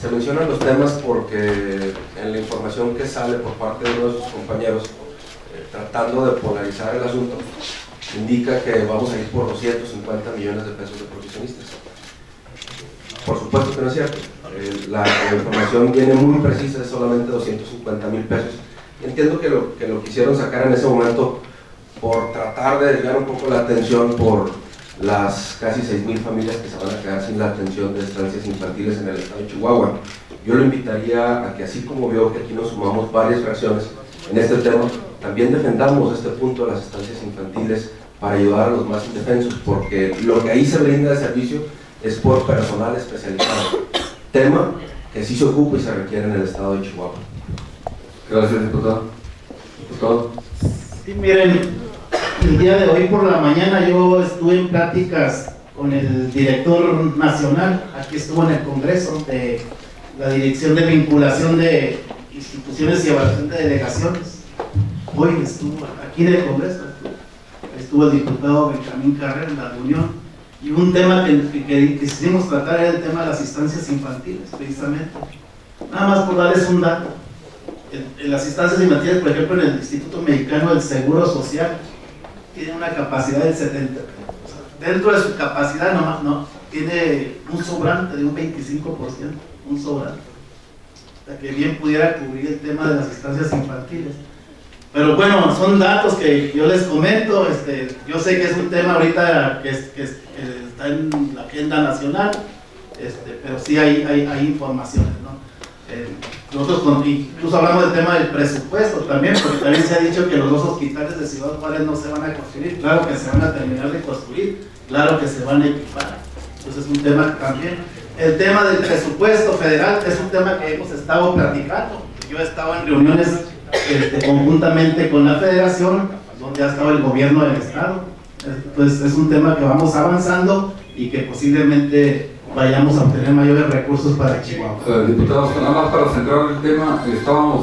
Se mencionan los temas porque en la información que sale por parte de uno de sus compañeros, eh, tratando de polarizar el asunto, indica que vamos a ir por los 150 millones de pesos de profesionistas. Por supuesto que no es cierto. Eh, la, información viene muy precisa, es solamente 250 mil pesos. Entiendo que lo, que quisieron sacar en ese momento por tratar de desviar un poco la atención por las casi 6.000 familias que se van a quedar sin la atención de estancias infantiles en el estado de Chihuahua. Yo lo invitaría a que así como veo que aquí nos sumamos varias fracciones en este tema, también defendamos este punto de las estancias infantiles para ayudar a los más indefensos, porque lo que ahí se brinda de servicio es por personal especializado, tema que sí se ocupa y se requiere en el estado de Chihuahua. Gracias, diputado. Diputado. Sí, miren, el día de hoy por la mañana yo estuve en pláticas con el director nacional, aquí estuvo en el Congreso, de la Dirección de Vinculación de Instituciones y Evaluación de Delegaciones. Hoy estuvo aquí en el Congreso, estuvo el diputado Benjamín Carrera en la reunión, y un tema que, que, quisimos tratar era el tema de las instancias infantiles, precisamente. Nada más por darles un dato. En las instancias infantiles, por ejemplo, en el Instituto Mexicano del Seguro Social, tiene una capacidad del 70%. O dentro de su capacidad no, no, tiene un sobrante de un 25%, un sobrante. O sea, que bien pudiera cubrir el tema de las instancias infantiles. Pero bueno, son datos que yo les comento. Este, yo sé que es un tema ahorita que está en la agenda nacional, este, pero sí hay, hay, hay informaciones. ¿no? Eh, nosotros incluso hablamos del tema del presupuesto también, porque también se ha dicho que los dos hospitales de Ciudad Juárez no se van a construir. Claro que se van a terminar de construir, claro que se van a equipar. Entonces es un tema también. El tema del presupuesto federal es un tema que hemos estado platicando. Yo he estado en reuniones este, conjuntamente con la federación, donde ha estado el gobierno del estado. Entonces es un tema que vamos avanzando y que posiblemente vayamos a obtener mayores recursos para Chihuahua. Eh, diputados, nada más para centrar el tema, estábamos